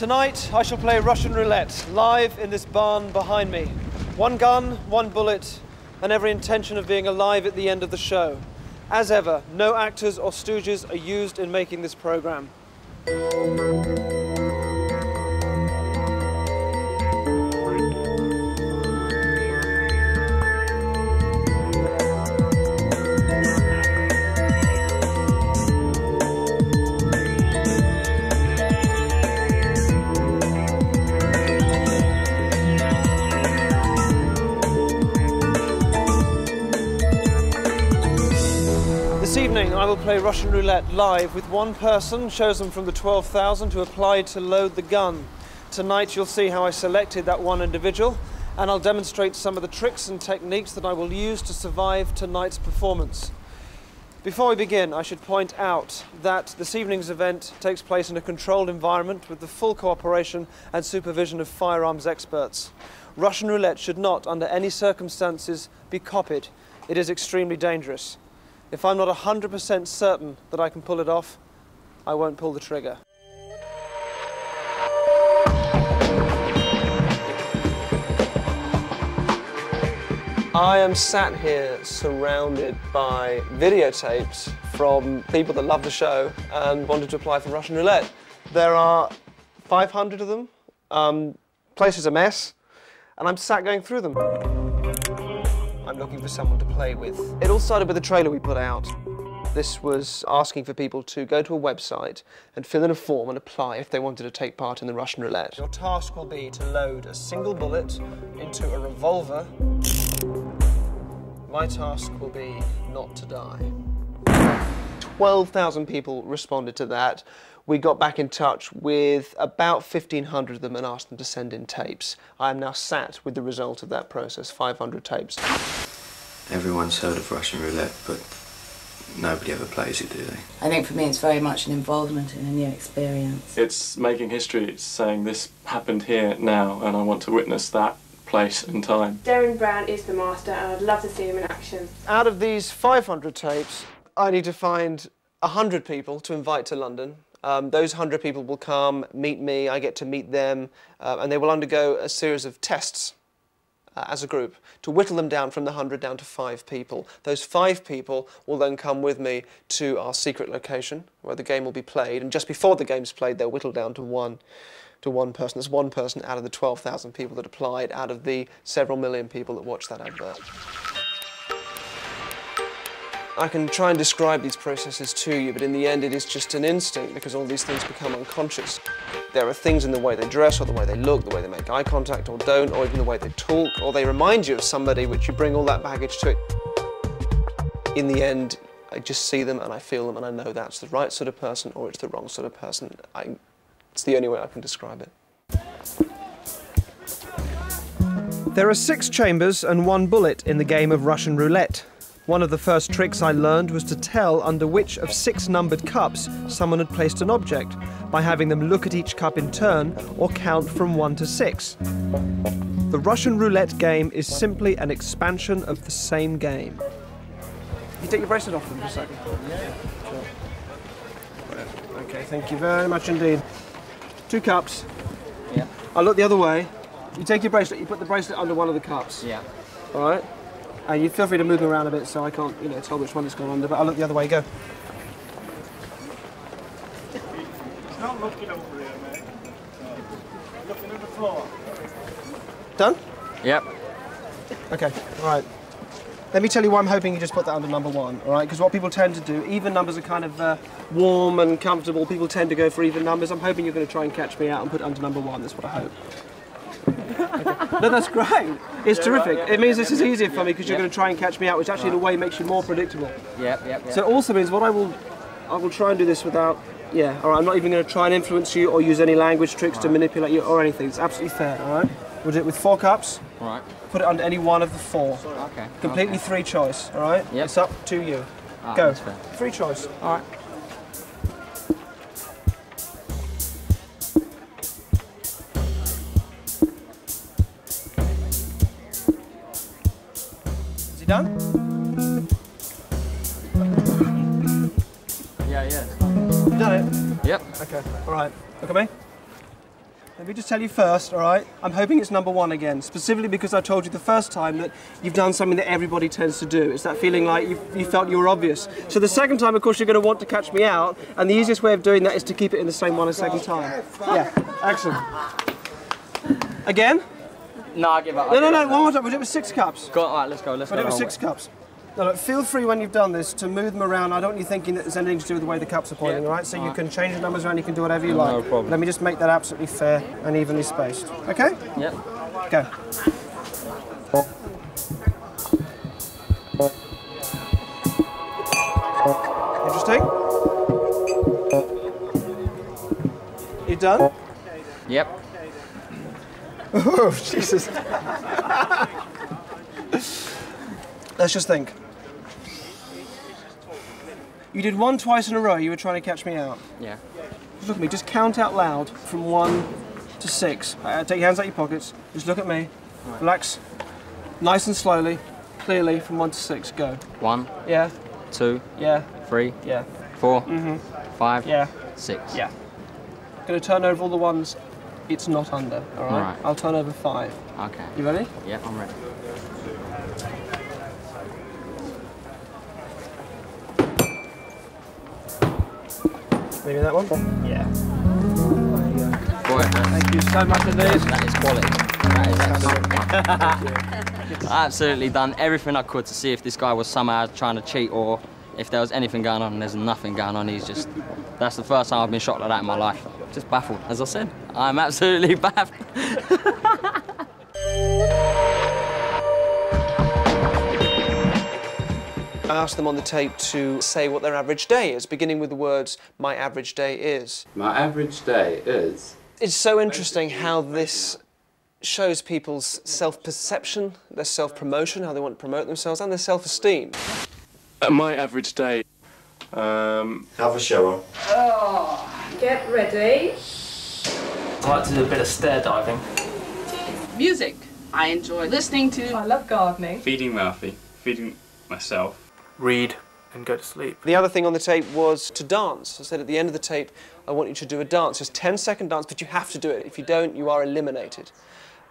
Tonight, I shall play Russian roulette live in this barn behind me. One gun, one bullet, and every intention of being alive at the end of the show. As ever, no actors or stooges are used in making this program. I will play Russian roulette live with one person chosen from the 12,000 who applied to load the gun. Tonight, you'll see how I selected that one individual, and I'll demonstrate some of the tricks and techniques that I will use to survive tonight's performance. Before we begin, I should point out that this evening's event takes place in a controlled environment with the full cooperation and supervision of firearms experts. Russian roulette should not, under any circumstances, be copied. It is extremely dangerous. If I'm not 100% certain that I can pull it off, I won't pull the trigger. I am sat here surrounded by videotapes from people that love the show and wanted to apply for Russian roulette. There are 500 of them. Um, place is a mess, and I'm sat going through them. I'm looking for someone to play with. It all started with a trailer we put out. This was asking for people to go to a website and fill in a form and apply if they wanted to take part in the Russian roulette. Your task will be to load a single bullet into a revolver. My task will be not to die. 12,000 people responded to that. We got back in touch with about 1,500 of them and asked them to send in tapes. I am now sat with the result of that process 500 tapes. Everyone's heard of Russian roulette, but nobody ever plays it, do they? I think for me it's very much an involvement in a new experience. It's making history. It's saying this happened here now, and I want to witness that place and time. Derren Brown is the master, and I'd love to see him in action. Out of these 500 tapes, I need to find 100 people to invite to London. Um, those 100 people will come, meet me, I get to meet them, uh, and they will undergo a series of tests uh, as a group to whittle them down from the 100 down to five people. Those five people will then come with me to our secret location where the game will be played, and just before the game's played, they'll whittle down to one to one person. That's one person out of the 12,000 people that applied, out of the several million people that watched that advert. I can try and describe these processes to you, but in the end it is just an instinct because all these things become unconscious. There are things in the way they dress or the way they look, the way they make eye contact or don't, or even the way they talk, or they remind you of somebody which you bring all that baggage to it. In the end, I just see them and I feel them and I know that's the right sort of person or it's the wrong sort of person. I, it's the only way I can describe it. There are six chambers and one bullet in the game of Russian roulette. One of the first tricks I learned was to tell under which of six numbered cups someone had placed an object by having them look at each cup in turn or count from one to six. The Russian roulette game is simply an expansion of the same game. You take your bracelet off them for a second. Yeah. Sure. Okay, thank you very much indeed. Two cups. Yeah. I'll look the other way. You take your bracelet, you put the bracelet under one of the cups. Yeah. All right? And you feel free to move them around a bit so I can't, you know, tell which one it's gone under, but I'll look the other way. Go. It's not looking over here, mate. Looking at the floor. Done? Yep. Okay, all right. Let me tell you why I'm hoping you just put that under number one, all right? Because what people tend to do, even numbers are kind of uh, warm and comfortable. People tend to go for even numbers. I'm hoping you're going to try and catch me out and put it under number one. That's what I hope. No, that's great. It's terrific. It means this is easier for me because you're going to try and catch me out, which actually in a way makes you more predictable. Yep. Yep. yep. So it also means what I will, I will try and do this without, yeah, all right. I'm not even going to try and influence you or use any language tricks to manipulate you or anything. It's absolutely fair, all right? We'll do it with four cups. All right. Put it under any one of the four. Okay. Completely okay. free choice, all right? Yep. It's up to you. Ah, Go. Free choice. All right. Done? Yeah. Yeah. it's. Done it. Yep. Okay. All right. Look at me. let me just tell you first, all right? I'm hoping it's number one again, specifically because I told you the first time that you've done something that everybody tends to do. It's that feeling like you, you felt you were obvious. So the second time, of course, you're going to want to catch me out, and the easiest way of doing that is to keep it in the same one a second time. Yeah, excellent. Again? No, I give up. No, no, no, one more time. We'll do it with six cups. Go on, all right, let's go. Let's We'll go. do it with six way. cups. Now, look, feel free when you've done this to move them around. I don't want you thinking that there's anything to do with the way the cups are pointing, all right? So you can change the numbers around, you can do whatever you like. No problem. Let me just make that absolutely fair and evenly spaced. Okay? Yep. Go. Interesting. You done? Yep. Oh, Jesus. Let's just think. You did one twice in a row, you were trying to catch me out. Yeah. Just look at me, just count out loud from one to six. Uh, take your hands out of your pockets, just look at me, relax, nice and slowly, clearly from one to six, go. One, Yeah, two, yeah, three, yeah, 4 Mhm. five, yeah, six. yeah. Gonna turn over all the ones it's not under, alright? Alright. I'll turn over five. Okay. You ready? Yeah, I'm ready. Maybe that one? Yeah. Boy, Thank you so much for indeed. that is quality. That is absolutely. I absolutely done everything I could to see if this guy was somehow trying to cheat or if there was anything going on. And there's nothing going on. He's just. That's the first time I've been shot like that in my life. Just baffled, as I said. I'm absolutely baffled. I asked them on the tape to say what their average day is, beginning with the words, my average day is. My average day is It's so interesting how this shows people's self-perception, their self-promotion, how they want to promote themselves, and their self-esteem. Uh, my average day, um, Have a shower. Get ready. I like to do a bit of stair diving. music. I enjoy listening to. I love gardening. feeding Murphy, feeding myself. Read and go to sleep. The other thing on the tape was to dance. I said at the end of the tape, I want you to do a dance, just 10 second dance, but you have to do it. If you don't, you are eliminated.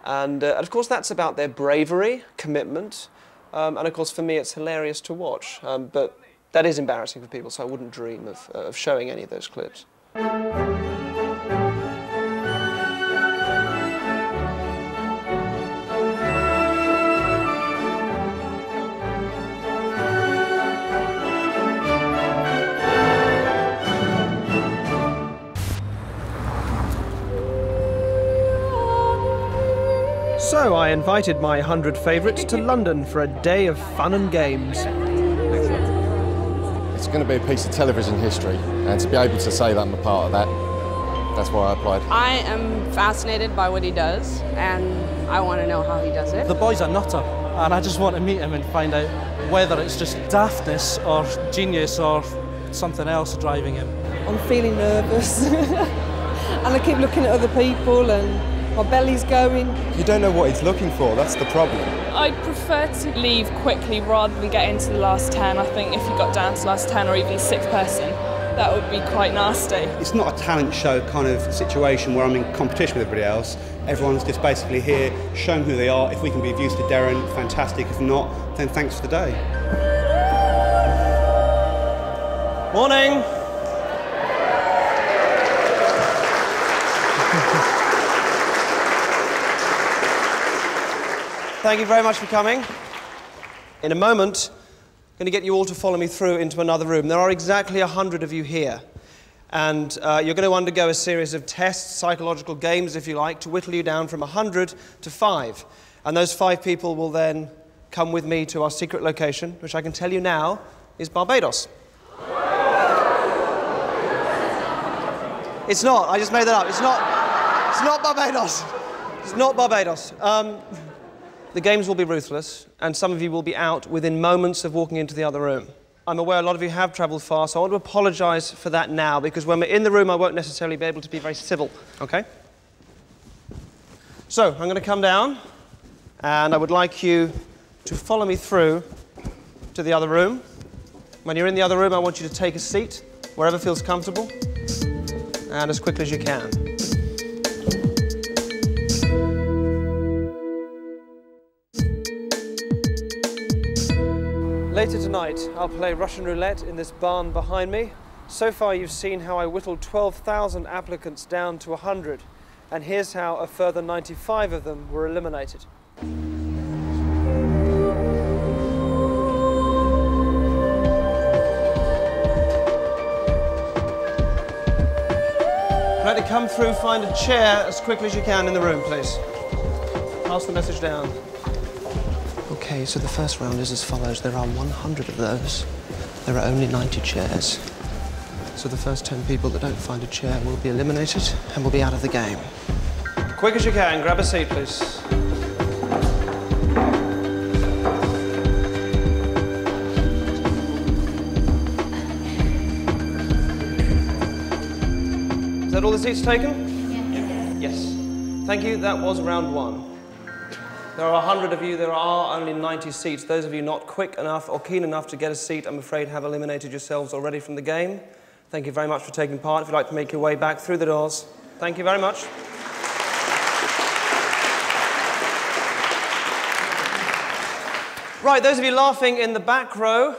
And, uh, and of course, that's about their bravery, commitment, um, and of course, for me, it's hilarious to watch. Um, but that is embarrassing for people, so I wouldn't dream of, uh, of showing any of those clips. So I invited my 100 favourites to London for a day of fun and games. It's going to be a piece of television history, and to be able to say that I'm a part of that, that's why I applied. I am fascinated by what he does, and I want to know how he does it. The boy's a nutter, and I just want to meet him and find out whether it's just daftness or genius or something else driving him. I'm feeling nervous. and I keep looking at other people and my belly's going. You don't know what he's looking for, that's the problem. I'd prefer to leave quickly rather than get into the last 10. I think if you got down to the last 10 or even sixth person, that would be quite nasty. It's not a talent show kind of situation where I'm in competition with everybody else. Everyone's just basically here showing who they are. If we can be of use to Derren, fantastic. If not, then thanks for the day. Morning! Thank you very much for coming. In a moment, I'm going to get you all to follow me through into another room. There are exactly 100 of you here. And uh, you're going to undergo a series of tests, psychological games, if you like, to whittle you down from 100 to 5. And those five people will then come with me to our secret location, which I can tell you now is Barbados. It's not. I just made that up. It's not. It's not Barbados. It's not Barbados. Um, the games will be ruthless, and some of you will be out within moments of walking into the other room. I'm aware a lot of you have travelled far, so I want to apologise for that now, because when we're in the room, I won't necessarily be able to be very civil. Okay? So I'm going to come down, and I would like you to follow me through to the other room. When you're in the other room, I want you to take a seat wherever feels comfortable and as quickly as you can. Later tonight, I'll play Russian roulette in this barn behind me. So far, you've seen how I whittled 12,000 applicants down to 100, and here's how a further 95 of them were eliminated. Try to come through, find a chair as quickly as you can in the room, please. Pass the message down. Okay, so the first round is as follows. There are 100 of those. There are only 90 chairs. So the first 10 people that don't find a chair will be eliminated and will be out of the game. Quick as you can, grab a seat, please. Is that all the seats taken? Yes. Thank you. That was round one. There are 100 of you. There are only 90 seats. Those of you not quick enough or keen enough to get a seat, I'm afraid, have eliminated yourselves already from the game. Thank you very much for taking part. If you'd like to make your way back through the doors, thank you very much. Right, those of you laughing in the back row,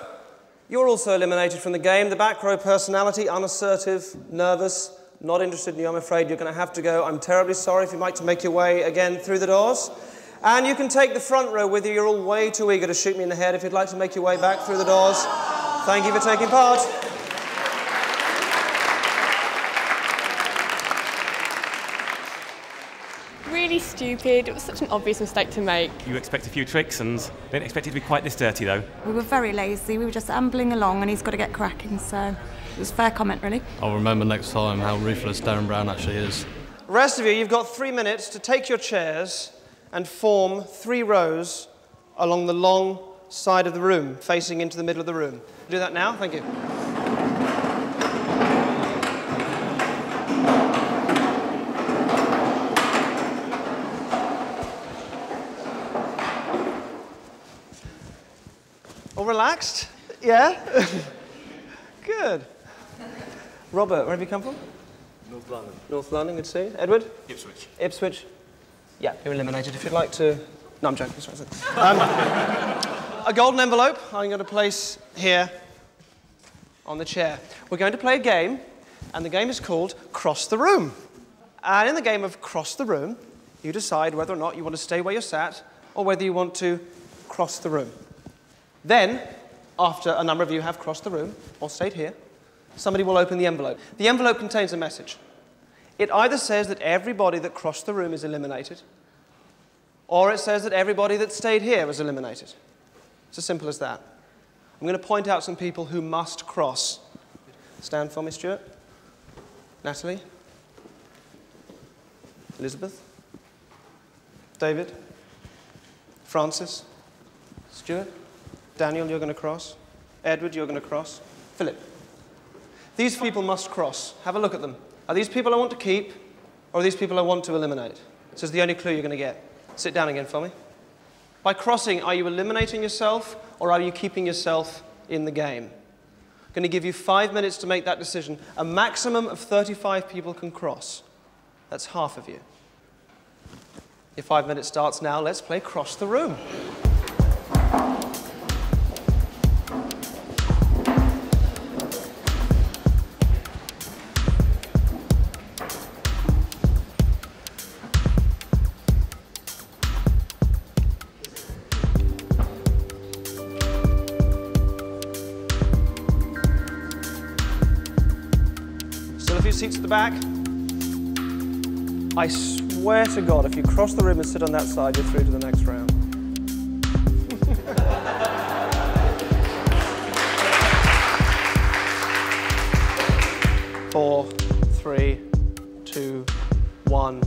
you're also eliminated from the game. The back row personality, unassertive, nervous, not interested in you, I'm afraid. You're going to have to go. I'm terribly sorry if you'd like to make your way again through the doors. And you can take the front row with you. You're all way too eager to shoot me in the head if you'd like to make your way back through the doors. Thank you for taking part. Really stupid. It was such an obvious mistake to make. You expect a few tricks and didn't expect it to be quite this dirty, though. We were very lazy. We were just ambling along, and he's got to get cracking. So it was a fair comment, really. I'll remember next time how ruthless Derren Brown actually is. Rest of you, you've got three minutes to take your chairs and form three rows along the long side of the room, facing into the middle of the room. Do that now. Thank you. All relaxed? Yeah? Good. Robert, where have you come from? North London. North London, good to see you. Edward? Ipswich. Ipswich. Yeah, you're eliminated. If you'd like to... No, I'm joking. Sorry. Um, a golden envelope I'm going to place here on the chair. We're going to play a game, and the game is called Cross the Room. And in the game of Cross the Room, you decide whether or not you want to stay where you're sat or whether you want to cross the room. Then, after a number of you have crossed the room or stayed here, somebody will open the envelope. The envelope contains a message. It either says that everybody that crossed the room is eliminated, or it says that everybody that stayed here was eliminated. It's as simple as that. I'm going to point out some people who must cross. Stand for me, Stuart. Natalie. Elizabeth. David. Francis. Stuart. Daniel, you're going to cross. Edward, you're going to cross. Philip. These people must cross. Have a look at them. Are these people I want to keep, or are these people I want to eliminate? This is the only clue you're going to get. Sit down again for me. By crossing, are you eliminating yourself, or are you keeping yourself in the game? I'm going to give you five minutes to make that decision. A maximum of 35 people can cross. That's half of you. Your five minutes starts now. Let's play Cross the Room. Back. I swear to God, if you cross the room and sit on that side, you're through to the next round. Four, three, two, one,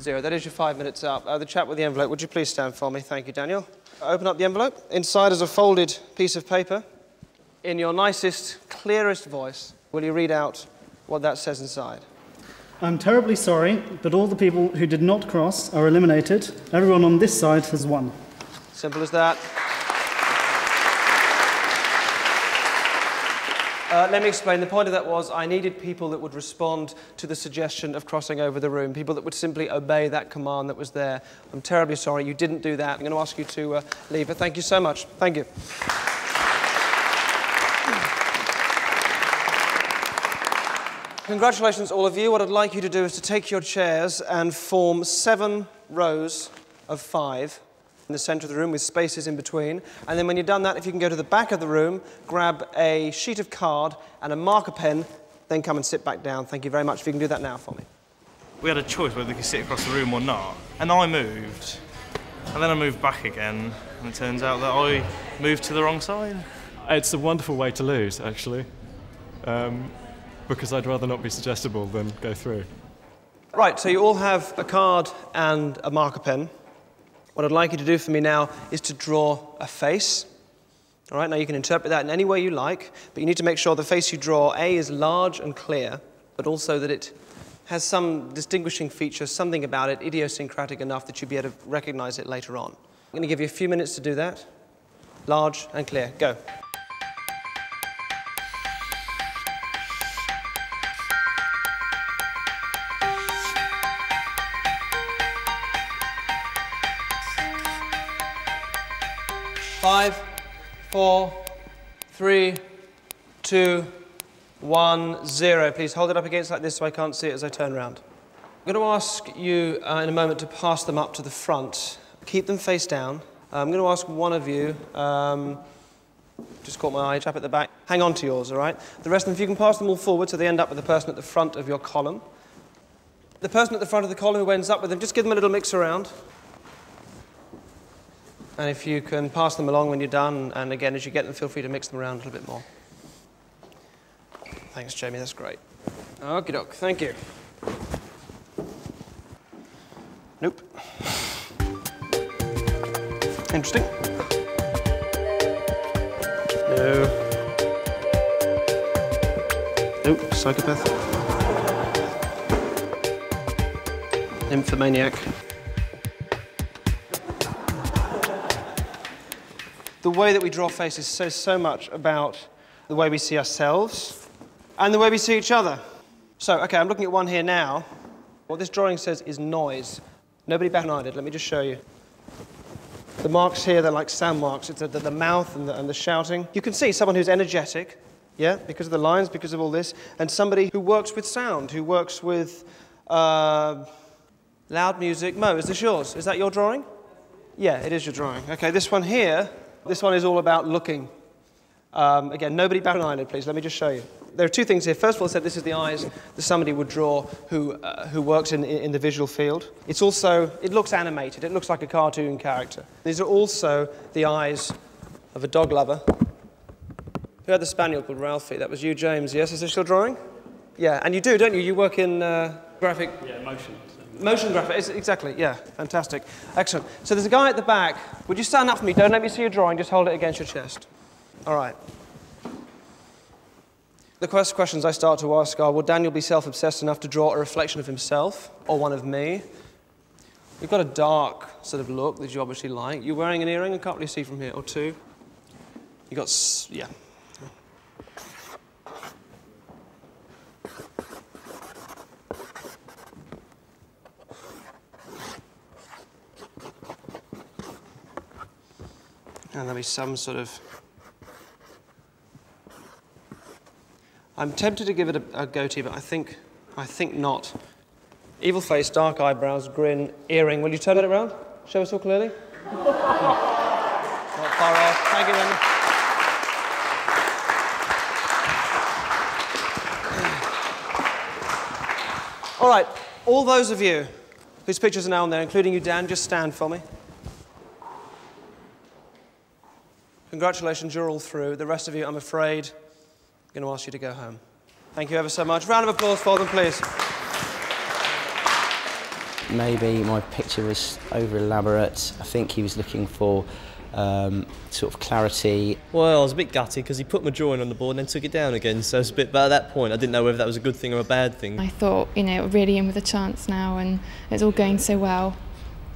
zero. That is your five minutes up. Uh, the chap with the envelope, would you please stand for me? Thank you, Daniel. Open up the envelope. Inside is a folded piece of paper. In your nicest, clearest voice, will you read out what that says inside? I'm terribly sorry, but all the people who did not cross are eliminated. Everyone on this side has won. Simple as that. Uh, let me explain. The point of that was I needed people that would respond to the suggestion of crossing over the room, people that would simply obey that command that was there. I'm terribly sorry you didn't do that. I'm going to ask you to uh, leave, but thank you so much. Thank you. Congratulations, all of you. What I'd like you to do is to take your chairs and form seven rows of five in the centre of the room with spaces in between. And then when you've done that, if you can go to the back of the room, grab a sheet of card and a marker pen, then come and sit back down. Thank you very much. If you can do that now for me. We had a choice whether we could sit across the room or not, and I moved. And then I moved back again, and it turns out that I moved to the wrong side. It's a wonderful way to lose, actually, um, because I'd rather not be suggestible than go through. Right, so you all have a card and a marker pen. What I'd like you to do for me now is to draw a face. All right, now you can interpret that in any way you like, but you need to make sure the face you draw, A, is large and clear, but also that it has some distinguishing feature, something about it, idiosyncratic enough that you'll be able to recognize it later on. I'm going to give you a few minutes to do that. Large and clear. Go. One, zero. Please hold it up against like this so I can't see it as I turn around. I'm going to ask you uh, in a moment to pass them up to the front. Keep them face down. Uh, I'm going to ask one of you, um, just caught my eye, chap at the back, hang on to yours, all right? The rest of them, if you can pass them all forward so they end up with the person at the front of your column. The person at the front of the column who ends up with them, just give them a little mix around. And if you can pass them along when you're done, and again, as you get them, feel free to mix them around a little bit more. Thanks, Jamie, that's great. Okie doke, thank you. Nope. Interesting. No. Nope, psychopath. Nymphomaniac. The way that we draw faces says so much about the way we see ourselves and the way we see each other. So, okay, I'm looking at one here now. What this drawing says is noise. Nobody backhanded. Let me just show you. The marks here, they're like sound marks. It's the, the mouth and the, and the shouting. You can see someone who's energetic, yeah, because of the lines, because of all this, and somebody who works with sound, who works with uh, loud music. Mo, is this yours? Is that your drawing? Yeah, it is your drawing. Okay, this one here, this one is all about looking. Um, again, nobody back an please. Let me just show you. There are two things here. First of all, I said this is the eyes that somebody would draw who, uh, who works in, in the visual field. It's also, it looks animated. It looks like a cartoon character. These are also the eyes of a dog lover who had the spaniel called Ralphie. That was you, James. Yes, is this your drawing? Yeah, and you do, don't you? You work in uh, graphic... Yeah, motion. Motion graphic, exactly, yeah, fantastic. Excellent. So there's a guy at the back. Would you stand up for me? Don't let me see your drawing, just hold it against your chest. All right. The first questions I start to ask are Will Daniel be self obsessed enough to draw a reflection of himself or one of me? You've got a dark sort of look that you obviously like. You're wearing an earring, I can't really see from here, or two. You got, yeah. And there'll be some sort of I'm tempted to give it a, a goatee, but I think, I think not. Evil face, dark eyebrows, grin, earring. Will you turn it around? Show us all clearly. not, not far off. Thank you, then. All right, all those of you whose pictures are now on there, including you, Dan, just stand for me. Congratulations, you're all through. The rest of you, I'm afraid, I'm going to ask you to go home. Thank you ever so much. Round of applause for them, please. Maybe my picture was over elaborate. I think he was looking for um, sort of clarity. Well, I was a bit gutted because he put my drawing on the board and then took it down again. So it's a bit. But at that point, I didn't know whether that was a good thing or a bad thing. I thought, you know, really in with a chance now, and it's all going so well.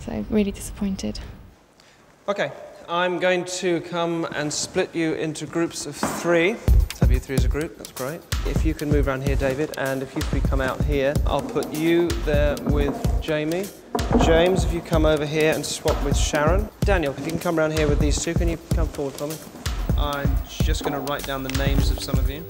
So really disappointed. Okay, I'm going to come and split you into groups of three. Have you three as a group, that's great. If you can move around here, David, and if you three come out here, I'll put you there with Jamie. James, if you come over here and swap with Sharon. Daniel, if you can come around here with these two, can you come forward for me? I'm just going to write down the names of some of you.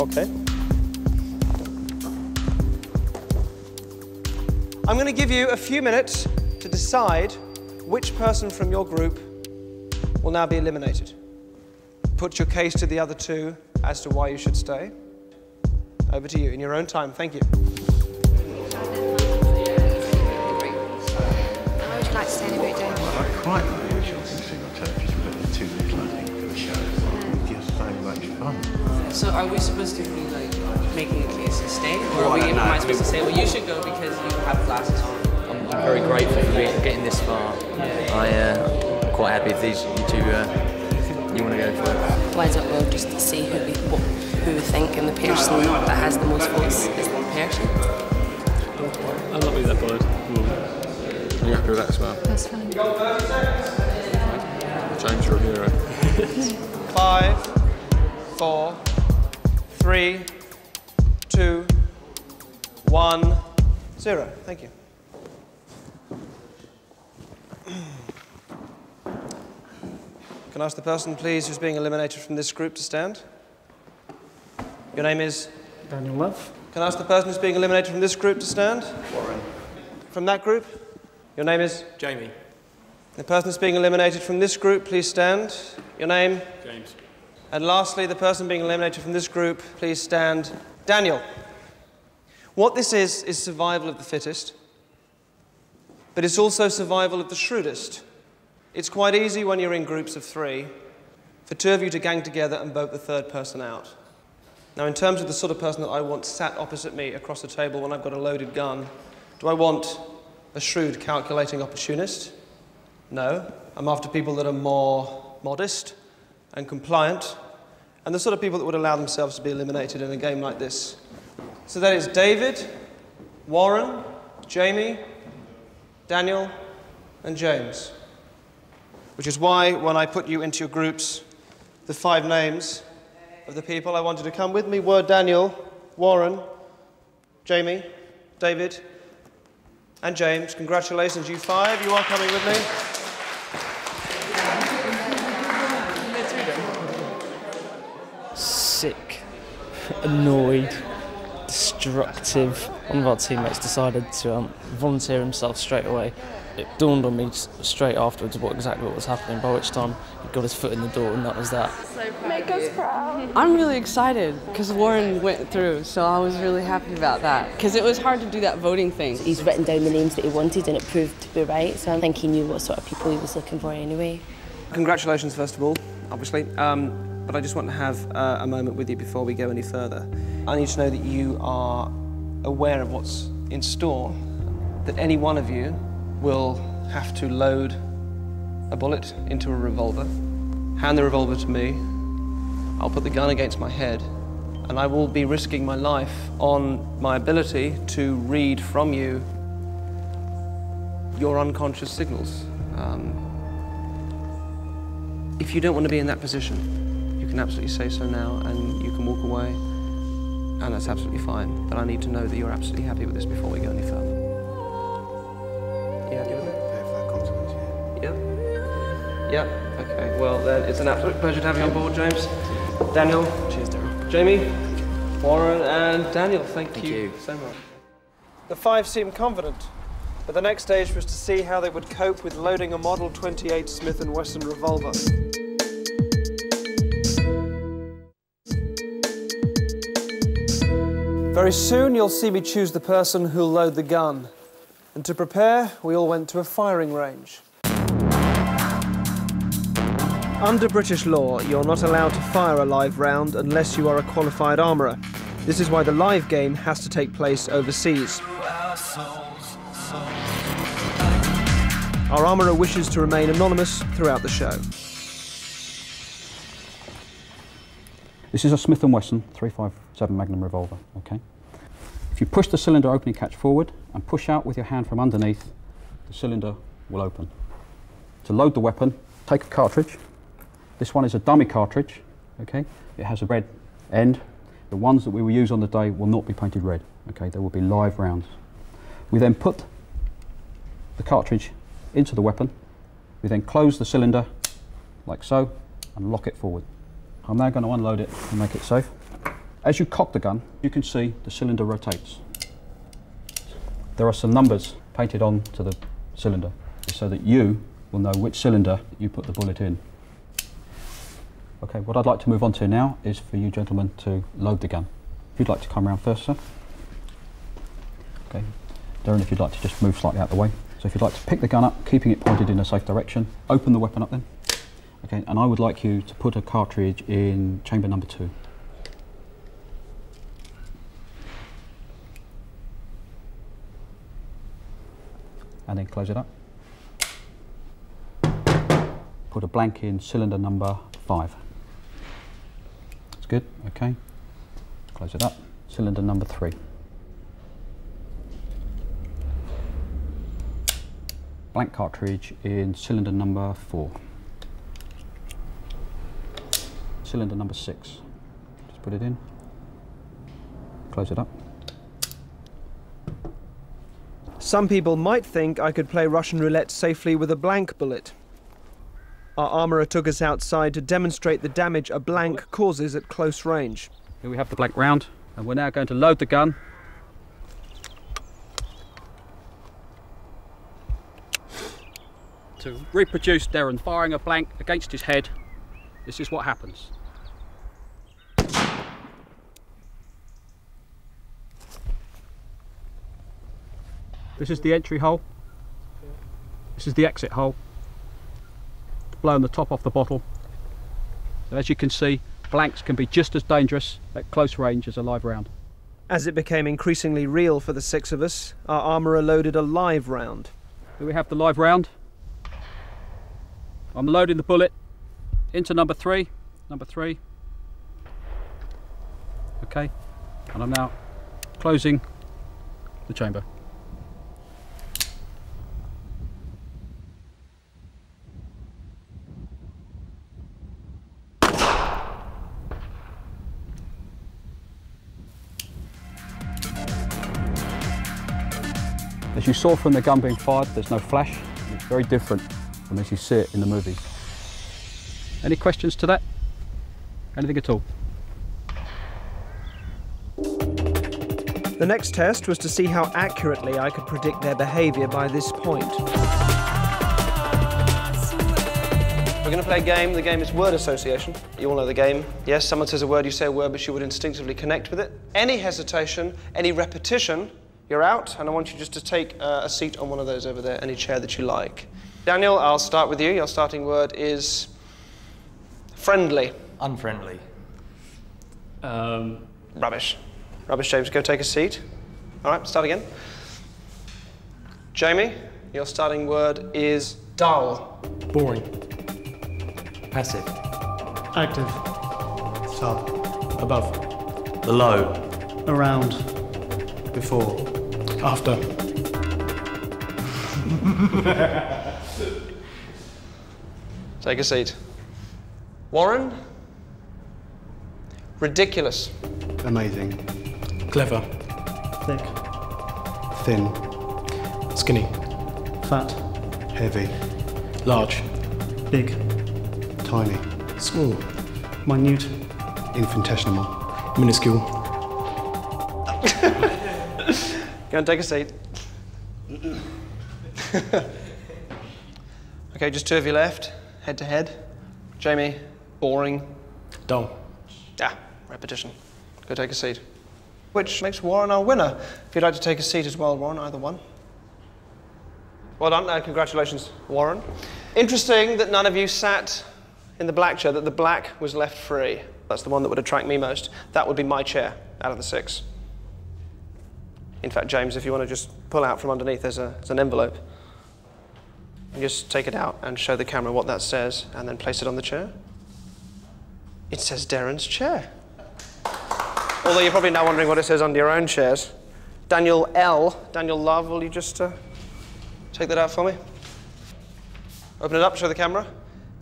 Okay. I'm going to give you a few minutes to decide which person from your group will now be eliminated. Put your case to the other two as to why you should stay. Over to you in your own time. Thank you. I would like to stay in a bit, Jamie. I quite like the visual things on television, but they're too little, I think, for the show. It gives so much fun. So are we supposed to be like making a case to stay, or Well, are we, I'm I supposed to say, well, you should go because you have glasses on? I'm, I'm very grateful for being, getting this far. I, uh, I'm quite happy if these you two uh, you want to go for it. Why don't we just see who we, what, who we think and the person that has the most votes is the person? I'm not with that board. Are you happy with that as well? That's fine. James, you're a hero. Five, four, three, two, one, zero. Thank you. Can I ask the person, please, who's being eliminated from this group to stand? Your name is? Daniel Love. Can I ask the person who's being eliminated from this group to stand? Warren. From that group? Your name is? Jamie. The person who's being eliminated from this group, please stand. Your name? James. And lastly, the person being eliminated from this group, please stand. Daniel. What this is, is survival of the fittest, but it's also survival of the shrewdest. It's quite easy when you're in groups of three for two of you to gang together and vote the third person out. Now, in terms of the sort of person that I want sat opposite me across the table when I've got a loaded gun, do I want a shrewd, calculating opportunist? No. I'm after people that are more modest and compliant, and the sort of people that would allow themselves to be eliminated in a game like this. So that is David, Warren, Jamie, Daniel, and James. Which is why, when I put you into your groups, the five names of the people I wanted to come with me were Daniel, Warren, Jamie, David, and James. Congratulations, you five. You are coming with me. Annoyed, destructive. One of our teammates decided to um, volunteer himself straight away. It dawned on me straight afterwards what exactly what was happening, by which time he got his foot in the door and that was that. So Make us proud. I'm really excited because Warren went through, so I was really happy about that because it was hard to do that voting thing. He's written down the names that he wanted and it proved to be right, so I think he knew what sort of people he was looking for anyway. Congratulations, first of all, obviously. Um, but I just want to have uh, a moment with you before we go any further. I need to know that you are aware of what's in store, that any one of you will have to load a bullet into a revolver, hand the revolver to me, I'll put the gun against my head, and I will be risking my life on my ability to read from you your unconscious signals. Um, if you don't want to be in that position, can absolutely say so now and you can walk away, and that's absolutely fine. But I need to know that you're absolutely happy with this before we go any further. You happy with? Yeah? Yeah? Okay, well then it's an absolute pleasure to have you on board, James. Daniel. Cheers, Derren. Jamie, Warren, and Daniel, thank, you, so much. The five seemed confident, but the next stage was to see how they would cope with loading a Model 28 Smith & Wesson revolver. Very soon you'll see me choose the person who'll load the gun. And to prepare, we all went to a firing range. Under British law, you're not allowed to fire a live round unless you are a qualified armourer. This is why the live game has to take place overseas. Our armourer wishes to remain anonymous throughout the show. This is a Smith & Wesson 357 Magnum revolver, okay? If you push the cylinder opening catch forward and push out with your hand from underneath, the cylinder will open. To load the weapon, take a cartridge. This one is a dummy cartridge, okay? It has a red end. The ones that we will use on the day will not be painted red, okay? They will be live rounds. We then put the cartridge into the weapon. We then close the cylinder like so and lock it forward. I'm now going to unload it and make it safe. As you cock the gun, you can see the cylinder rotates. There are some numbers painted onto the cylinder so that you will know which cylinder you put the bullet in. Okay, what I'd like to move on to now is for you gentlemen to load the gun. If you'd like to come around first, sir. Okay, Derren, if you'd like to just move slightly out of the way. So if you'd like to pick the gun up, keeping it pointed in a safe direction, open the weapon up then. Okay, and I would like you to put a cartridge in chamber number two. And then close it up. Put a blank in cylinder number five. That's good, okay. Close it up. Cylinder number three. Blank cartridge in cylinder number four. Cylinder number six. Just put it in. Close it up. Some people might think I could play Russian roulette safely with a blank bullet. Our armourer took us outside to demonstrate the damage a blank causes at close range. Here we have the blank round, and we're now going to load the gun. To reproduce Derren firing a blank against his head, this is what happens. This is the entry hole. This is the exit hole. Blowing the top off the bottle. So as you can see, blanks can be just as dangerous at close range as a live round. As it became increasingly real for the six of us, our armourer loaded a live round. Here we have the live round. I'm loading the bullet into number three. Number three. Okay. And I'm now closing the chamber. Saw from the gun being fired, there's no flash. It's very different from as you see it in the movies. Any questions to that? Anything at all? The next test was to see how accurately I could predict their behaviour by this point. We're going to play a game. The game is word association. You all know the game. Yes, someone says a word, you say a word, but you would instinctively connect with it. Any hesitation, any repetition, you're out, and I want you just to take uh, a seat on one of those over there, any chair that you like. Daniel, I'll start with you. Your starting word is friendly. Unfriendly. Um, Rubbish. Rubbish, James. Go take a seat. All right, start again. Jamie, your starting word is dull. Boring. Passive. Active. Sub. Above. Below. Around. Before. After. Take a seat. Warren? Ridiculous. Amazing. Clever. Thick. Thin. Skinny. Fat. Heavy. Large. Big. Tiny. Small. Minute. Infinitesimal. Minuscule. Go and take a seat. okay, just two of you left, head to head. Jamie, boring. Dull. Ah, repetition. Go take a seat. Which makes Warren our winner. If you'd like to take a seat as well, Warren, either one. Well done, and congratulations, Warren. Interesting that none of you sat in the black chair, that the black was left free. That's the one that would attract me most. That would be my chair out of the six. In fact, James, if you want to just pull out from underneath, there's, a, there's an envelope. And just take it out and show the camera what that says, and then place it on the chair. It says Derren's chair. Although you're probably now wondering what it says under your own chairs. Daniel L. Daniel Love, will you just uh, take that out for me? Open it up, show the camera.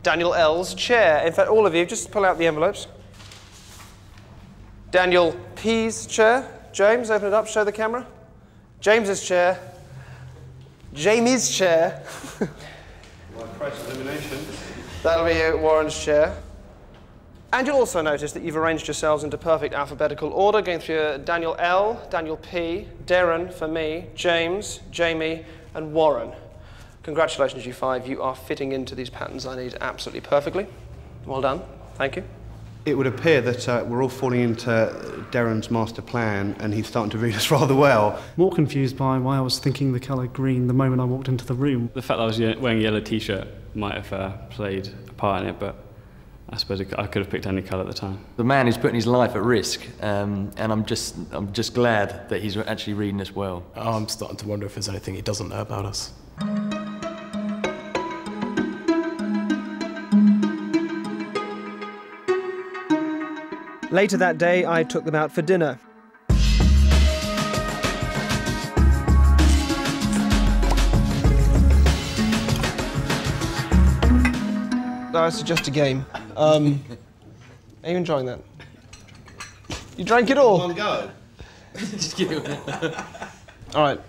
Daniel L's chair. In fact, all of you, just pull out the envelopes. Daniel P's chair. James, open it up, show the camera. James's chair. Jamie's chair. My price elimination. That'll be Warren's chair. And you'll also notice that you've arranged yourselves into perfect alphabetical order, going through uh, Daniel L, Daniel P, Derren for me, James, Jamie, and Warren. Congratulations, you five. You are fitting into these patterns I need absolutely perfectly. Well done. Thank you. It would appear that uh, we're all falling into Derren's master plan and he's starting to read us rather well. More confused by why I was thinking the colour green the moment I walked into the room. The fact that I was wearing a yellow t-shirt might have uh, played a part in it, but I suppose I could have picked any colour at the time. The man is putting his life at risk, um, and I'm just, I'm just glad that he's actually reading us well. Oh, I'm starting to wonder if there's anything he doesn't know about us. Later that day, I took them out for dinner. I suggest a game. Um, are you enjoying that? You drank it all? One go. Just give it. All right.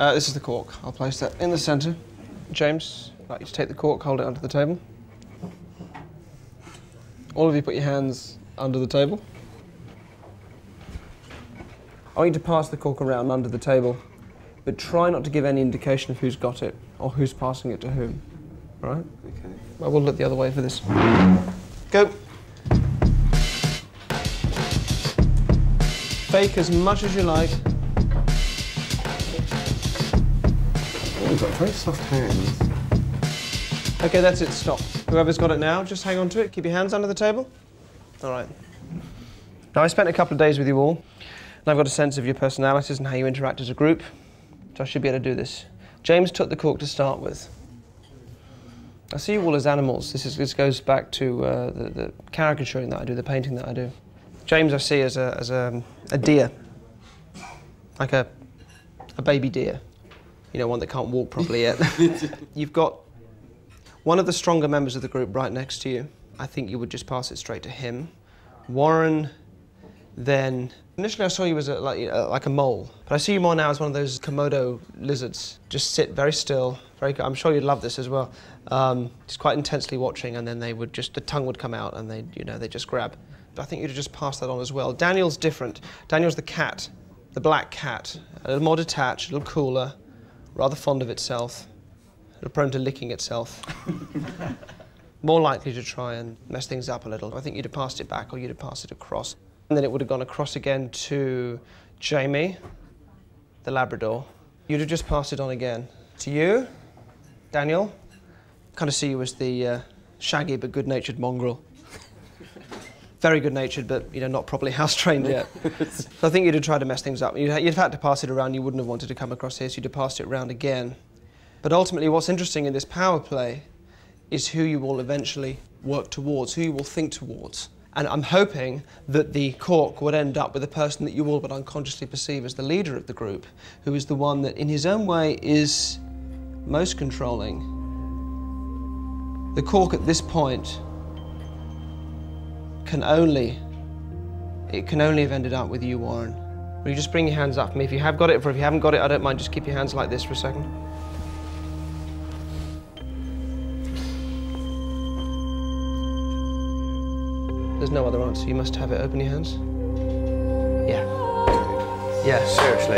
Uh, this is the cork. I'll place that in the centre. James, I'd like you to take the cork, hold it under the table. All of you put your hands under the table. I want you to pass the cork around under the table, but try not to give any indication of who's got it or who's passing it to whom. All right? Okay. I will look the other way for this. Go. Fake as much as you like. Oh, you've got very soft hands. Okay, that's it. Stop. Whoever's got it now, just hang on to it. Keep your hands under the table. All right. Now, I spent a couple of days with you all, and I've got a sense of your personalities and how you interact as a group, so I should be able to do this. James took the cork to start with. I see you all as animals. This, is, this goes back to uh, the, the caricaturing that I do, the painting that I do. James, I see as a, as a, a deer, like a, a baby deer. You know, one that can't walk properly yet. You've got one of the stronger members of the group right next to you. I think you would just pass it straight to him. Warren, then initially I saw you as a, like, uh, like a mole, but I see you more now as one of those Komodo lizards. Just sit very still, very. I'm sure you'd love this as well. Um, just quite intensely watching, and then they would just the tongue would come out, and they you know they just grab. But I think you'd just pass that on as well. Daniel's different. Daniel's the cat, the black cat, a little more detached, a little cooler, rather fond of itself, a little prone to licking itself. more likely to try and mess things up a little. I think you'd have passed it back or you'd have passed it across. And then it would have gone across again to Jamie, the Labrador. You'd have just passed it on again to you, Daniel. Kind of see you as the uh, shaggy but good-natured mongrel. Very good-natured, but you know not properly house-trained yet. so I think you'd have tried to mess things up. You'd, ha- you'd have had to pass it around. You wouldn't have wanted to come across here, so you'd have passed it around again. But ultimately, what's interesting in this power play is who you will eventually work towards, who you will think towards. And I'm hoping that the cork would end up with a person that you all but unconsciously perceive as the leader of the group, who is the one that, in his own way, is most controlling. The cork at this point can only, it can only have ended up with you, Warren. Will you just bring your hands up for me? If you have got it, or if you haven't got it, I don't mind. Just keep your hands like this for a second. There's no other answer. You must have it. Open your hands. Yeah. Yeah, seriously.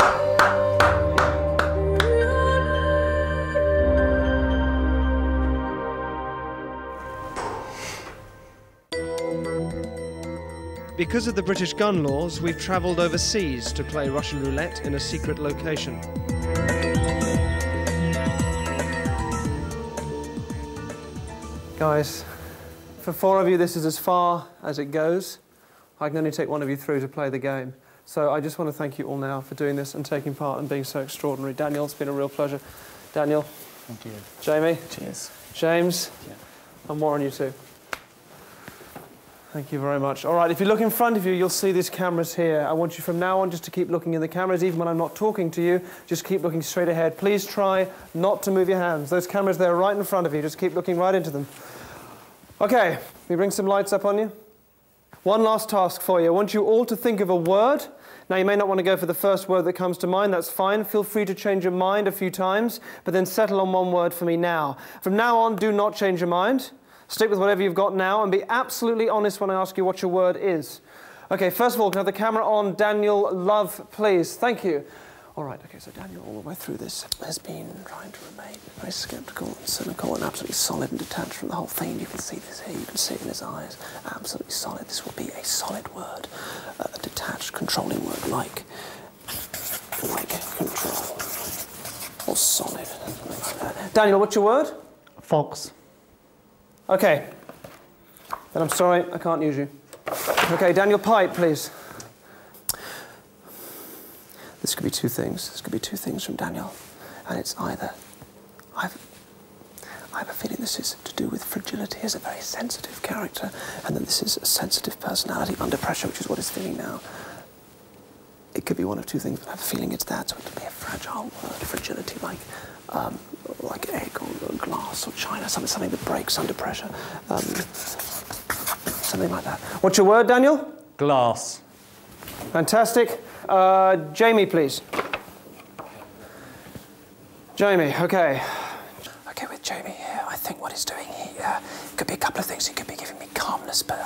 Because of the British gun laws, we've travelled overseas to play Russian roulette in a secret location. Guys, for four of you, this is as far as it goes. I can only take one of you through to play the game. So I just want to thank you all now for doing this and taking part and being so extraordinary. Daniel, it's been a real pleasure. Daniel. Thank you. Jamie. Cheers. James. Yeah. And Warren, you too. Thank you very much. All right, if you look in front of you, you'll see these cameras here. I want you from now on just to keep looking in the cameras, even when I'm not talking to you. Just keep looking straight ahead. Please try not to move your hands. Those cameras there are right in front of you. Just keep looking right into them. Okay, we bring some lights up on you. One last task for you. I want you all to think of a word. Now, you may not want to go for the first word that comes to mind. That's fine. Feel free to change your mind a few times, but then settle on one word for me now. From now on, do not change your mind. Stick with whatever you've got now and be absolutely honest when I ask you what your word is. Okay, first of all, can I have the camera on Daniel Love, please? Thank you. All right, okay, so Daniel, all the way through this, has been trying to remain very skeptical and cynical and absolutely solid and detached from the whole thing. You can see this here, you can see it in his eyes. Absolutely solid. This will be a solid word, uh, a detached, controlling word like, like control or solid. Like Daniel, what's your word? Fox. Okay. Then I'm sorry, I can't use you. Okay, Daniel Pipe, please. This could be two things. This could be two things from Daniel. And it's either I've I have a feeling this is to do with fragility as a very sensitive character, and that this is a sensitive personality under pressure, which is what he's feeling now. It could be one of two things, but I have a feeling it's that. So it could be a fragile word, fragility, like um, like egg or, or glass or china, something, something that breaks under pressure, um, something like that. What's your word, Daniel? Glass. Fantastic. Uh, Jamie, please. Jamie, okay. Okay, with Jamie here, I think what he's doing here could be a couple of things. He could be giving me calmness, but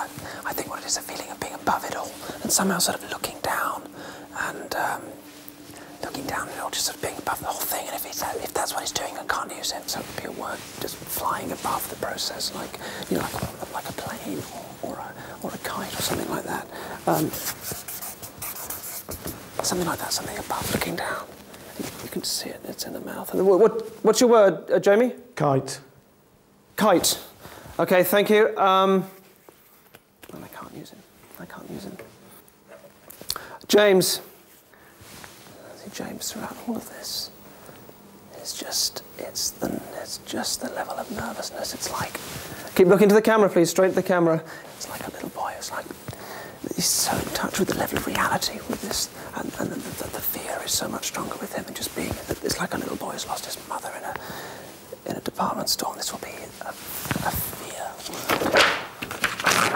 I, think what it is a feeling of being above it all and somehow sort of looking down and um, looking down and all just sort of being above the whole thing. And if, he's, if that's what he's doing, I can't use it. So it would be a word just flying above the process, like you know, like, a- like a plane or, or, a, or a kite or something like that. Um, something like that, something above, looking down. You, can see it. It's in the mouth. And what, what, what's your word, uh, Jamie? Kite. Kite. Okay, thank you. Um, I can't use it. I can't use it. James. See, James, throughout all of this, it's just, it's the, it's just the level of nervousness. It's like, keep looking to the camera, please, straight to the camera. It's like a little boy. It's like he's so in touch with the level of reality with this, and, and the, the, the fear is so much stronger with him. And just being, it's like a little boy who's lost his mother in a in a department store. And this will be a, a fear.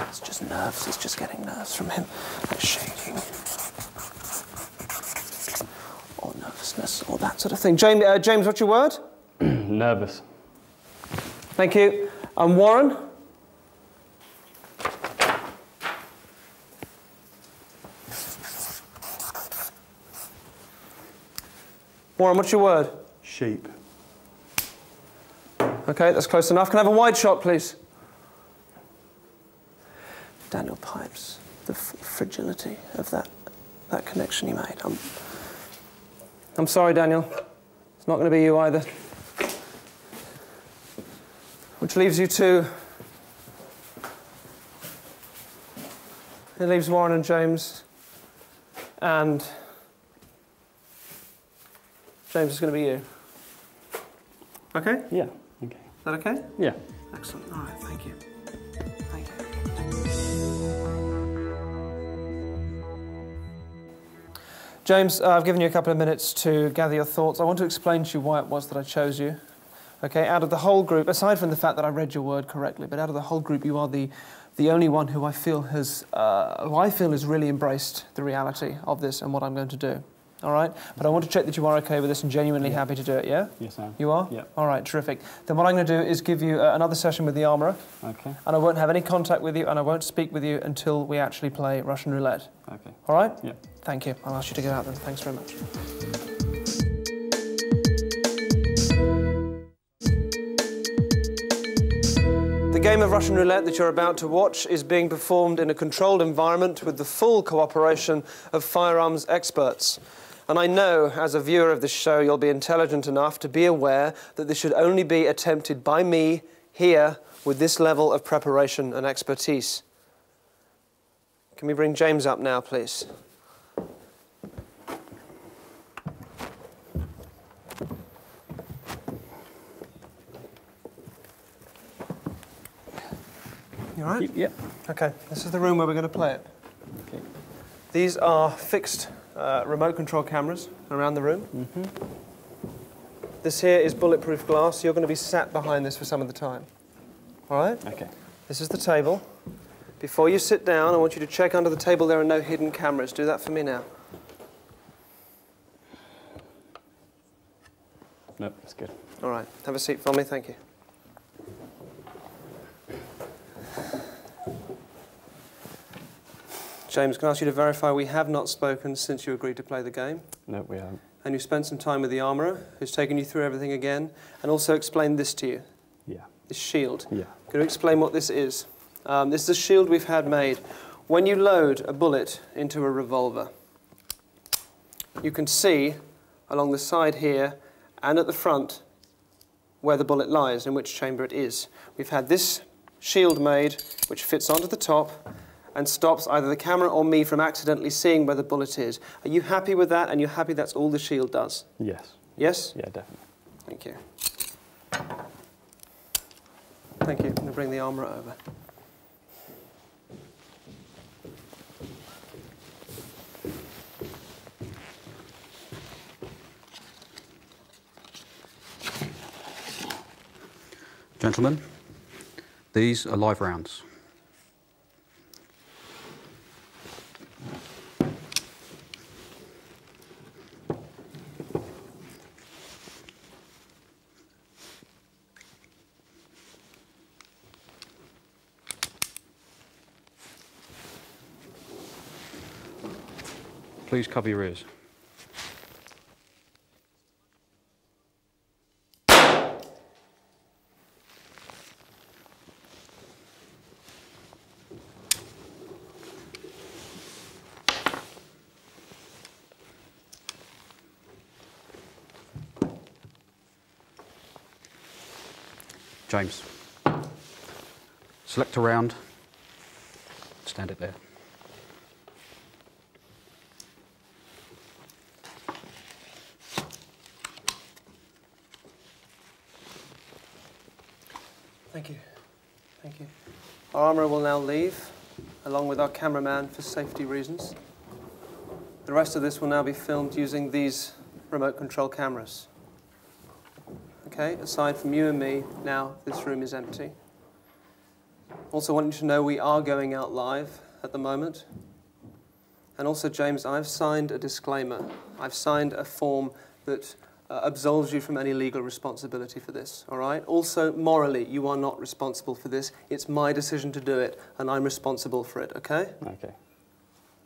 It's just nerves. It's just getting nerves from him, like shaking or nervousness or that sort of thing. James, uh, James, what's your word? Nervous. Thank you. And Warren. Warren, what's your word? Sheep. Okay, that's close enough. Can I have a wide shot, please? Daniel Pipes, the f- fragility of that, that connection you made. I'm, I'm sorry, Daniel. It's not going to be you either. Which leaves you two. It leaves Warren and James. And James is going to be you. Okay? Yeah. Okay. Is that okay? Yeah. Excellent. All right, thank you. Thank you. James, uh, I've given you a couple of minutes to gather your thoughts. I want to explain to you why it was that I chose you. Okay, out of the whole group, aside from the fact that I read your word correctly, but out of the whole group, you are the, the only one who I feel has, uh, who I feel has really embraced the reality of this and what I'm going to do. All right, but I want to check that you are okay with this and genuinely happy to do it. Yeah. Yes, I am. You are? Yeah. All right, terrific. Then what I'm going to do is give you uh, another session with the armourer, Okay. and I won't have any contact with you, and I won't speak with you until we actually play Russian roulette. Okay. All right? Yeah. Thank you. I'll ask you to get out then. Thanks very much. The game of Russian roulette that you're about to watch is being performed in a controlled environment with the full cooperation of firearms experts. And I know, as a viewer of this show, you'll be intelligent enough to be aware that this should only be attempted by me here with this level of preparation and expertise. Can we bring James up now, please? You all right? Yep. Okay, this is the room where we're going to play it. Okay. These are fixed uh, remote control cameras around the room. Mm-hmm. This here is bulletproof glass. You're going to be sat behind this for some of the time. All right? Okay. This is the table. Before you sit down, I want you to check under the table there are no hidden cameras. Do that for me now. Nope, that's good. All right, have a seat for me, thank you. James, can I ask you to verify we have not spoken since you agreed to play the game? No, we haven't. And you spent some time with the armourer, who's taken you through everything again, and also explained this to you. Yeah. This shield. Yeah. Can you explain what this is? Um, this is a shield we've had made. When you load a bullet into a revolver, you can see along the side here and at the front where the bullet lies, in which chamber it is. We've had this shield made, which fits onto the top and stops either the camera or me from accidentally seeing where the bullet is. Are you happy with that, and you're happy that's all the shield does? Yes. Yes? Yeah, definitely. Thank you. Thank you. I'm going to bring the armourer over. Gentlemen, these are live rounds. Please cover your ears. James, select a round, stand it there. Thank you. Thank you. Our armourer will now leave, along with our cameraman for safety reasons. The rest of this will now be filmed using these remote control cameras. Okay, aside from you and me, now this room is empty. Also want you to know we are going out live at the moment. And also, James, I've signed a disclaimer. I've signed a form that uh, absolves you from any legal responsibility for this, all right? Also, morally, you are not responsible for this. It's my decision to do it, and I'm responsible for it, okay? Okay.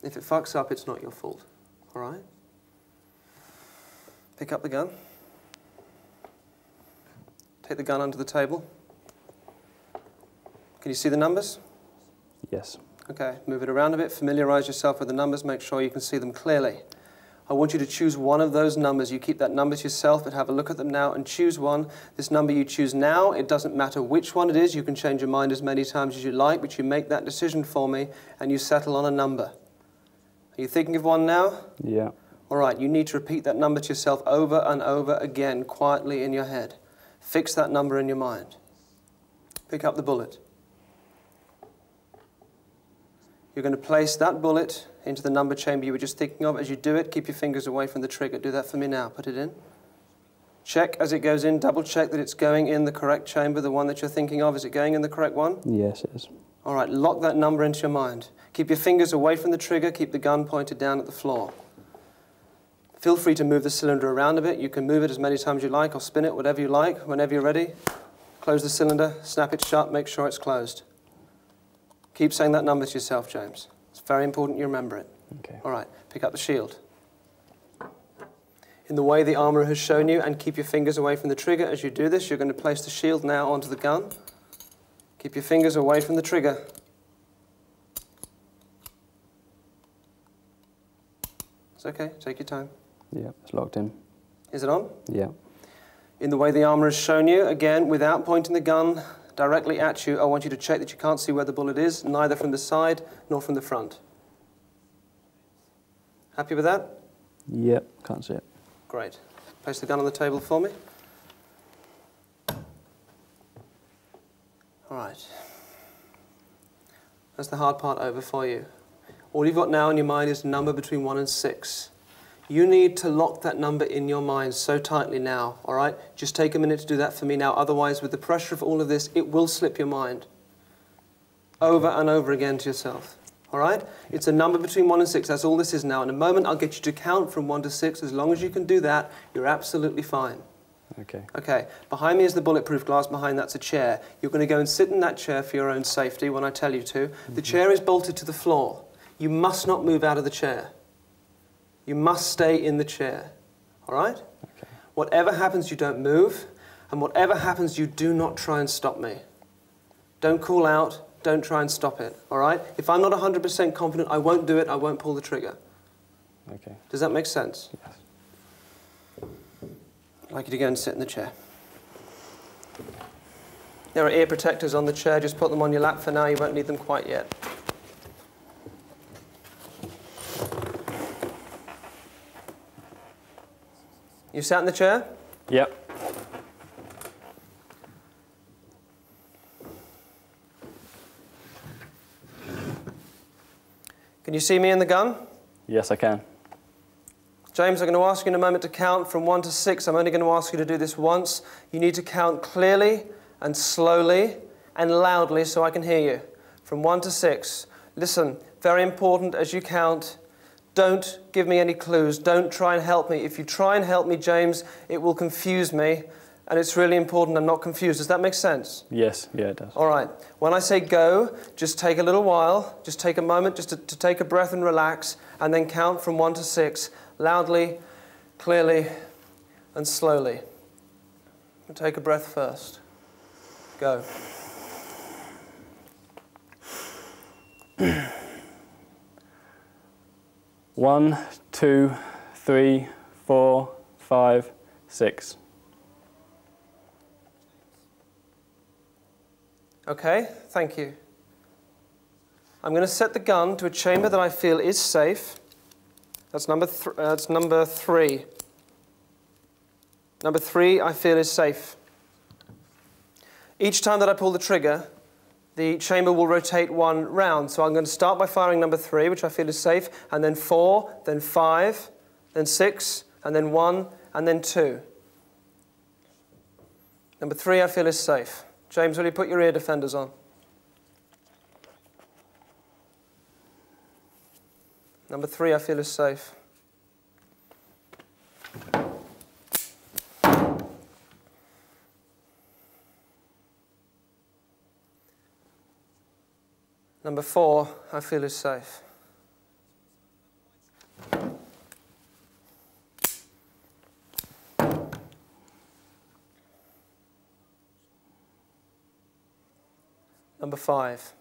If it fucks up, it's not your fault, all right? Pick up the gun. Take the gun under the table. Can you see the numbers? Yes. Okay, move it around a bit, familiarize yourself with the numbers, make sure you can see them clearly. I want you to choose one of those numbers. You keep that number to yourself, but have a look at them now and choose one. This number you choose now, it doesn't matter which one it is. You can change your mind as many times as you like, but you make that decision for me and you settle on a number. Are you thinking of one now? Yeah. All right, you need to repeat that number to yourself over and over again, quietly in your head. Fix that number in your mind. Pick up the bullet. You're going to place that bullet into the number chamber you were just thinking of. As you do it, keep your fingers away from the trigger. Do that for me now. Put it in. Check as it goes in. Double check that it's going in the correct chamber, the one that you're thinking of. Is it going in the correct one? Yes, it is. All right, lock that number into your mind. Keep your fingers away from the trigger. Keep the gun pointed down at the floor. Feel free to move the cylinder around a bit. You can move it as many times as you like or spin it, whatever you like. Whenever you're ready, close the cylinder, snap it shut, make sure it's closed. Keep saying that number to yourself, James. Very important you remember it. Okay. All right, pick up the shield. In the way the armourer has shown you, and keep your fingers away from the trigger. As you do this, you're going to place the shield now onto the gun. Keep your fingers away from the trigger. It's okay, take your time. Yeah, it's locked in. Is it on? Yeah. In the way the armourer has shown you, again, without pointing the gun directly at you, I want you to check that you can't see where the bullet is, neither from the side nor from the front. Happy with that? Yep, can't see it. Great. Place the gun on the table for me. All right. That's the hard part over for you. All you've got now in your mind is a number between 1 and 6. You need to lock that number in your mind so tightly now, all right? Just take a minute to do that for me now. Otherwise, with the pressure of all of this, it will slip your mind over and over again to yourself. All right? It's a number between 1 and 6. That's all this is now. In a moment, I'll get you to count from 1 to 6. As long as you can do that, you're absolutely fine. Okay. Okay, behind me is the bulletproof glass, behind that's a chair. You're going to go and sit in that chair for your own safety when I tell you to. The mm-hmm. chair is bolted to the floor. You must not move out of the chair. You must stay in the chair. All right? Okay. Whatever happens, you don't move. And whatever happens, you do not try and stop me. Don't call out. Don't try and stop it. All right? If I'm not 100% confident, I won't do it. I won't pull the trigger. Okay. Does that make sense? Yes. I'd like you to go and sit in the chair. There are ear protectors on the chair. Just put them on your lap for now. You won't need them quite yet. You sat in the chair? Yep. Can you see me in the gun? Yes, I can. James, I'm going to ask you in a moment to count from one to six. I'm only going to ask you to do this once. You need to count clearly and slowly and loudly so I can hear you. From one to six. Listen, very important as you count. Don't give me any clues. Don't try and help me. If you try and help me, James, it will confuse me. And it's really important I'm not confused. Does that make sense? Yes, yeah, it does. All right. When I say go, just take a little while, just take a moment just to, to take a breath and relax, and then count from one to six, loudly, clearly, and slowly. Take a breath first. Go. One, two, three, four, five, six. Okay, thank you. I'm going to set the gun to a chamber that I feel is safe. That's number, th- uh, that's number three. Number three, I feel is safe. Each time that I pull the trigger, the chamber will rotate one round. So I'm going to start by firing number three, which I feel is safe, and then four, then five, then six, and then one, and then two. Number three, I feel is safe. James, will you put your ear defenders on? Number three, I feel is safe. Number four, I feel is safe. Number five.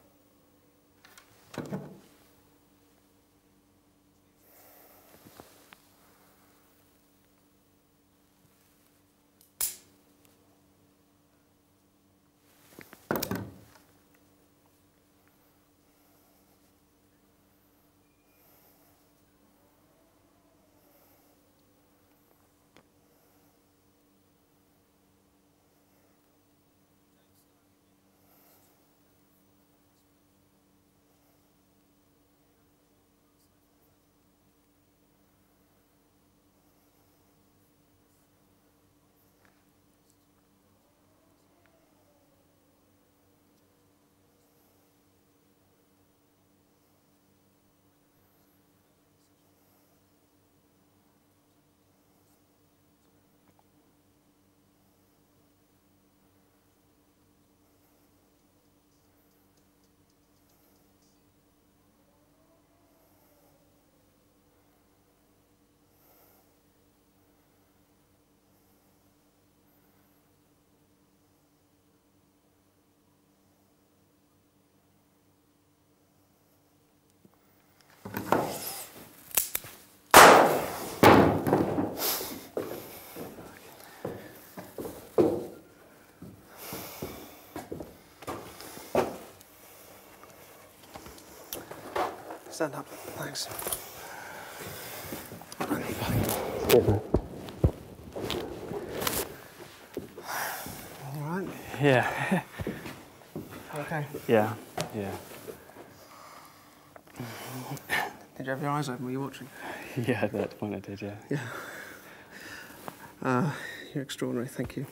Stand up. Thanks. All right. Yeah. Okay. Yeah. Yeah. Did you have your eyes open? Were you watching? Yeah, at that point I did, yeah. Yeah. Uh, you're extraordinary. Thank you.